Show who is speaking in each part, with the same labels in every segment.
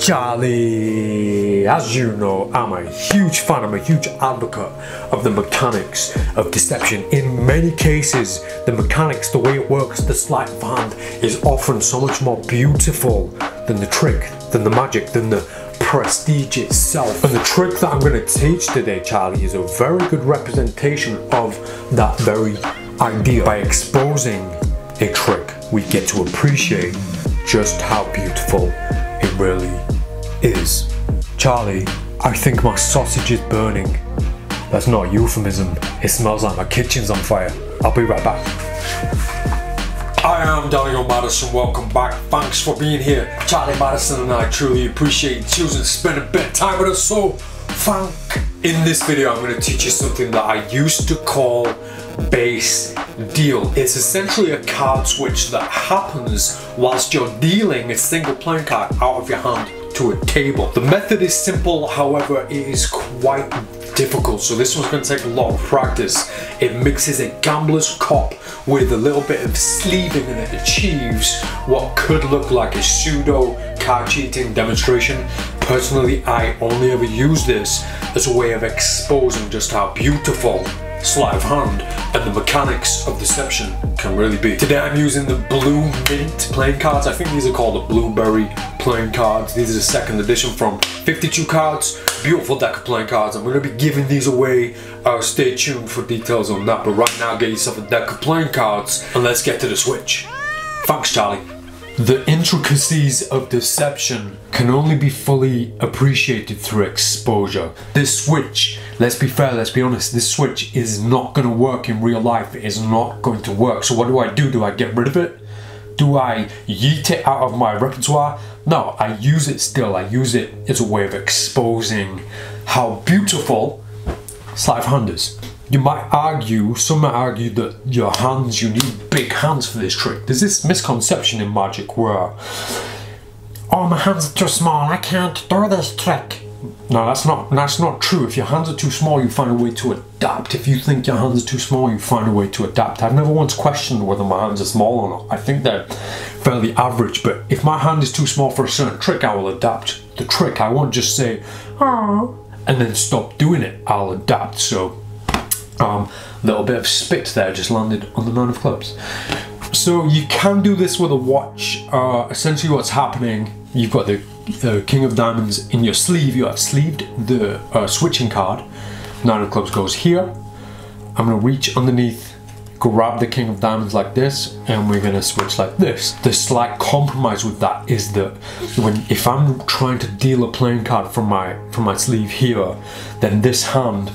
Speaker 1: Charlie. As you know, I'm a huge fan, I'm a huge advocate of the mechanics of deception. In many cases, the mechanics, the way it works, the sleight of hand is often so much more beautiful than the trick, than the magic, than the prestige itself. And the trick that I'm going to teach today, Charlie, is a very good representation of that very idea. By exposing a trick, we get to appreciate just how beautiful it really is. Charlie, I think my sausage is burning. That's not a euphemism. It smells like my kitchen's on fire. I'll be right back. I am Daniel Madison. Welcome back. Thanks for being here. Charlie Madison and I truly appreciate you choosing to spend a bit of time with us. So, thank. In this video, I'm going to teach you something that I used to call base deal. It's essentially a card switch that happens whilst you're dealing a single playing card out of your hand to a table. The method is simple, however, it is quite difficult. So this one's to take a lot of practice. It mixes a gambler's cop with a little bit of sleeving and it achieves what could look like a pseudo card cheating demonstration. Personally, I only ever use this as a way of exposing just how beautiful sleight of hand and the mechanics of deception can really be. Today I'm using the Blue Mint playing cards. I think these are called the Blueberry playing cards. These are the second edition from 52 cards. Beautiful deck of playing cards. I'm going to be giving these away. Uh, stay tuned for details on that. But right now get yourself a deck of playing cards and let's get to the switch. Thanks Charlie. The intricacies of deception can only be fully appreciated through exposure. This switch, let's be fair, let's be honest, this switch is not going to work in real life. It is not going to work. So what do I do? Do I get rid of it? Do I yeet it out of my repertoire? No, I use it still. I use it as a way of exposing how beautiful of hand is. You might argue, some might argue that your hands, you need big hands for this trick. There's this misconception in magic where, oh, my hands are too small, I can't do this trick. No, that's not that's not true. If your hands are too small, you find a way to adapt. If you think your hands are too small, you find a way to adapt. I've never once questioned whether my hands are small or not. I think they're fairly average, but if my hand is too small for a certain trick, I will adapt the trick. I won't just say, oh, and then stop doing it. I'll adapt. So um, little bit of spit there just landed on the nine of clubs. So you can do this with a watch. Uh, essentially what's happening, you've got the, king of diamonds in your sleeve. You have sleeved the uh, switching card. Nine of clubs goes here. I'm gonna reach underneath grab the king of diamonds like this and we're to switch like this. The slight compromise with that is that when if i'm trying to deal a playing card from my from my sleeve here then this hand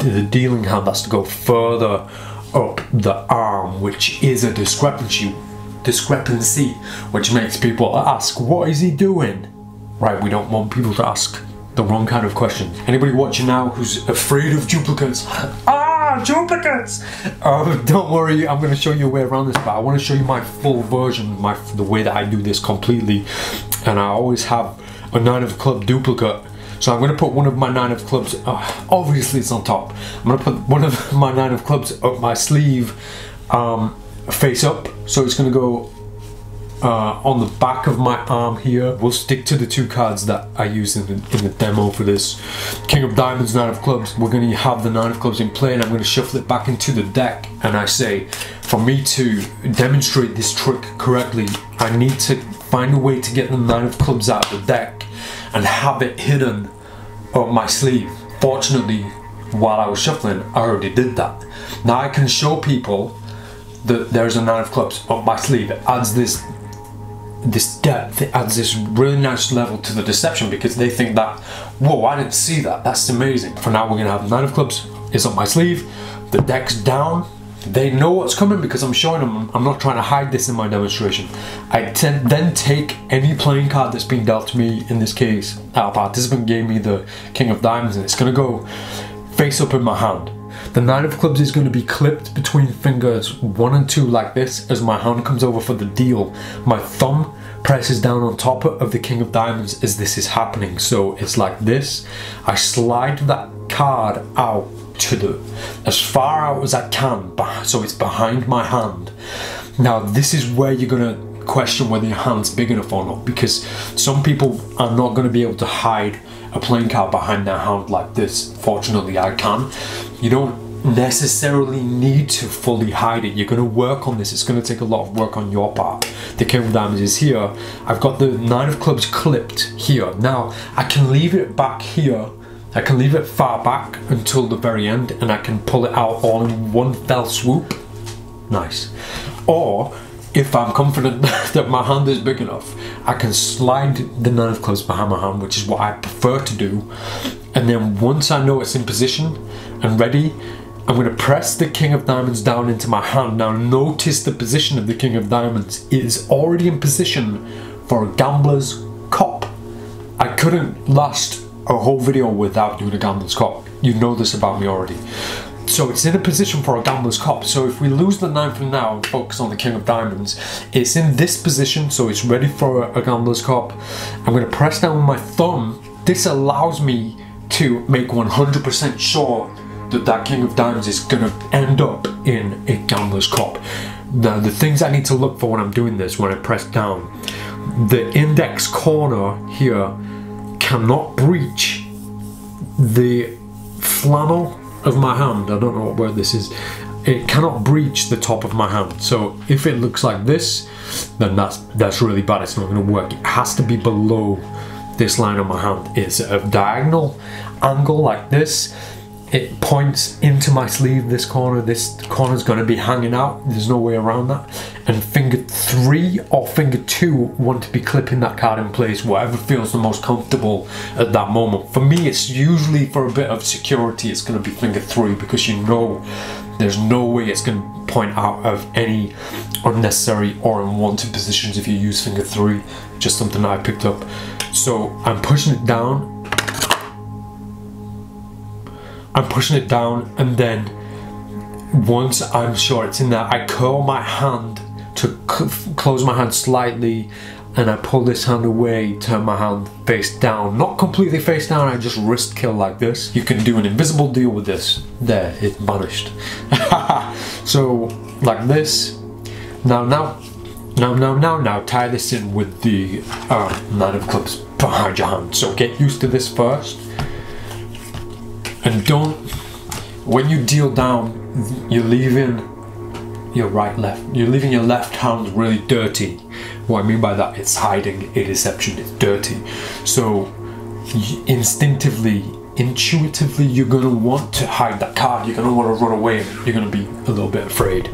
Speaker 1: the dealing hand has to go further up the arm which is a discrepancy discrepancy which makes people ask what is he doing? Right we don't want people to ask the wrong kind of questions. Anybody watching now who's afraid of duplicates ah! Duplicates! Uh, don't worry, I'm going to show you a way around this, but I want to show you my full version, my the way that I do this completely. And I always have a nine of club duplicate. So I'm going to put one of my nine of clubs, uh, obviously it's on top. I'm to put one of my nine of clubs up my sleeve, um, face up. So it's going to go uh, on the back of my arm here. We'll stick to the two cards that I used in the, in the demo for this. King of Diamonds, Nine of Clubs. We're going to have the Nine of Clubs in play and I'm going to shuffle it back into the deck. And I say, for me to demonstrate this trick correctly, I need to find a way to get the Nine of Clubs out of the deck and have it hidden up my sleeve. Fortunately, while I was shuffling, I already did that. Now I can show people that there's a nine of clubs up my sleeve. It adds this this depth, it adds this really nice level to the deception because they think that, whoa, I didn't see that, that's amazing. For now, we're gonna have Nine of Clubs, is on my sleeve, the deck's down, they know what's coming because I'm showing them, I'm not trying to hide this in my demonstration. I then take any playing card that's being dealt to me, in this case, our participant gave me the King of Diamonds and it's gonna go face up in my hand. The nine of clubs is going to be clipped between fingers one and two like this as my hand comes over for the deal. My thumb presses down on top of the king of diamonds as this is happening. So it's like this. I slide that card out to the as far out as I can so it's behind my hand. Now this is where you're going to question whether your hand's big enough or not because some people are not going to be able to hide a playing card behind their hand like this. Fortunately, I can. You don't necessarily need to fully hide it. You're going to work on this. It's going to take a lot of work on your part. The King of Diamonds is here. I've got the Nine of Clubs clipped here. Now, I can leave it back here. I can leave it far back until the very end and I can pull it out all in one fell swoop. Nice. Or, if I'm confident that my hand is big enough, I can slide the Nine of Clubs behind my hand, which is what I prefer to do. And then once I know it's in position and ready, I'm going to press the King of Diamonds down into my hand. Now notice the position of the King of Diamonds. It is already in position for a gambler's cop. I couldn't last a whole video without doing a gambler's cop. You know this about me already. So it's in a position for a gambler's cop. So if we lose the nine for now and focus on the king of diamonds, it's in this position, so it's ready for a, a gambler's cop. I'm going to press down with my thumb. This allows me to make 100% sure that that King of Diamonds is to end up in a Gambler's cop. Now, the things I need to look for when I'm doing this, when I press down, the index corner here cannot breach the flannel of my hand. I don't know what word this is. It cannot breach the top of my hand. So if it looks like this, then that's that's really bad. It's not to work. It has to be below this line on my hand. It's a diagonal angle like this it points into my sleeve this corner this corner is going to be hanging out there's no way around that. And finger three or finger two want to be clipping that card in place whatever feels the most comfortable at that moment. For me it's usually for a bit of security it's going to be finger three because you know there's no way it's going to point out of any unnecessary or unwanted positions if you use finger three just something I picked up. So I'm pushing it down I'm pushing it down and then once I'm sure it's in there, I curl my hand to close my hand slightly and I pull this hand away, turn my hand face down. Not completely face down, I just wrist kill like this. You can do an invisible deal with this. There, it vanished. so, like this. Now, now, now, now, now, now, tie this in with the uh, Nine of Clubs behind your hand. So get used to this first and don't when you deal down you're leaving your right left you're leaving your left hand really dirty. What i mean by that it's hiding a deception it's dirty. So instinctively intuitively you're going to want to hide that card you're going to want to run away. You're going to be a little bit afraid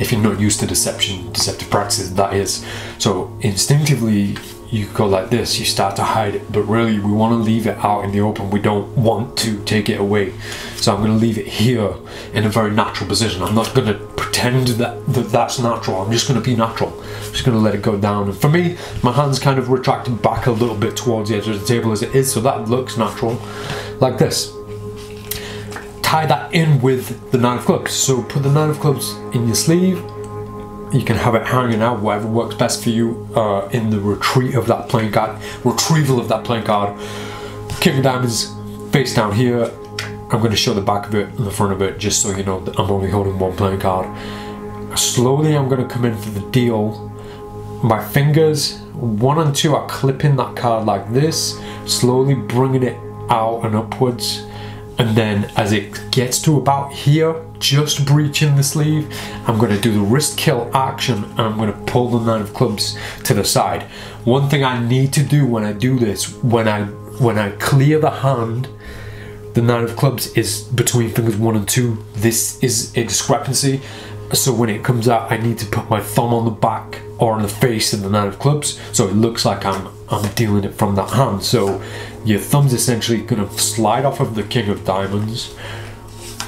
Speaker 1: if you're not used to deception deceptive practices that is. So instinctively you go like this, you start to hide it, but really we want to leave it out in the open. We don't want to take it away. So I'm going to leave it here in a very natural position. I'm not going to pretend that, that that's natural. I'm just going to be natural. I'm just going to let it go down. And for me, my hand's kind of retracted back a little bit towards the edge of the table as it is, so that looks natural. Like this. Tie that in with the nine of clubs. So put the nine of clubs in your sleeve, you can have it hanging out whatever works best for you uh, in the retreat of that playing card retrieval of that playing card king of diamonds face down here. I'm going to show the back of it and the front of it just so you know that I'm only holding one playing card slowly I'm going to come in for the deal. My fingers one and two are clipping that card like this slowly bringing it out and upwards and then as it gets to about here just breaching the sleeve I'm going to do the wrist kill action and I'm going to pull the nine of clubs to the side. One thing I need to do when I do this when I when I clear the hand the nine of clubs is between fingers one and two. This is a discrepancy. So when it comes out I need to put my thumb on the back or on the face of the nine of clubs. So it looks like I'm I'm dealing it from that hand so your thumb's essentially to slide off of the king of diamonds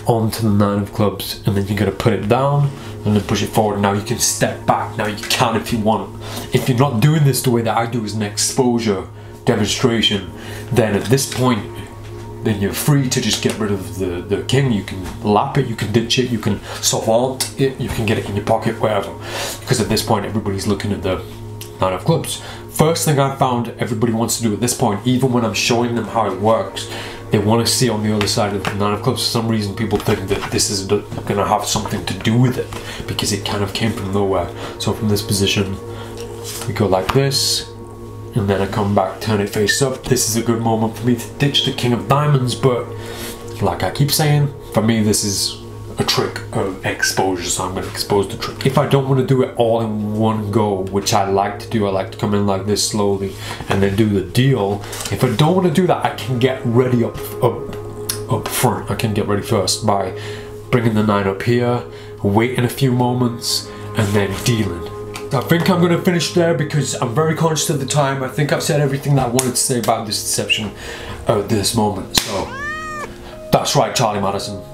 Speaker 1: onto the nine of clubs and then you're to put it down and then push it forward now you can step back now you can if you want if you're not doing this the way that I do as an exposure demonstration then at this point then you're free to just get rid of the, the king. You can lap it, you can ditch it, you can servante it, you can get it in your pocket, wherever. Because at this point, everybody's looking at the nine of clubs. First thing I found everybody wants to do at this point, even when I'm showing them how it works, they want to see on the other side of the nine of clubs. For some reason, people think that this is going to have something to do with it because it kind of came from nowhere. So from this position, we go like this, and then I come back, turn it face up. This is a good moment for me to ditch the king of diamonds, but like I keep saying, for me this is a trick of exposure, so I'm going to expose the trick. If I don't want to do it all in one go, which I like to do, I like to come in like this slowly and then do the deal. If I don't want to do that, I can get ready up, up, up front. I can get ready first by bringing the nine up here, waiting a few moments, and then dealing. I think I'm going to finish there because I'm very conscious of the time. I think I've said everything that I wanted to say about this deception at this moment. So that's right, Charlie Madison.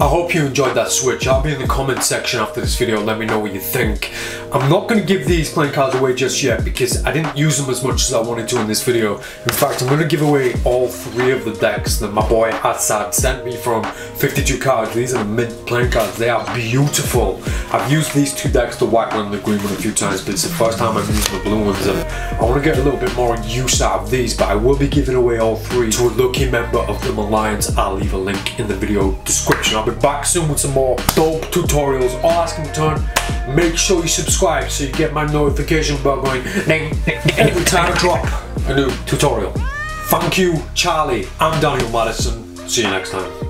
Speaker 1: I hope you enjoyed that switch. I'll be in the comment section after this video. Let me know what you think. I'm not going to give these playing cards away just yet because I didn't use them as much as I wanted to in this video. In fact, I'm going to give away all three of the decks that my boy Assad sent me from 52 cards. These are the Mint playing cards. They are beautiful. I've used these two decks, the white one and the green one a few times, but it's the first time I've used the blue ones and I want to get a little bit more use out of these, but I will be giving away all three to a lucky member of the Malliance. I'll leave a link in the video description. I'll be back soon with some more dope tutorials. I'll All asking return, make sure you subscribe so you get my notification bell going every time I drop a new tutorial. Thank you, Charlie. I'm Daniel Madison. See you next time.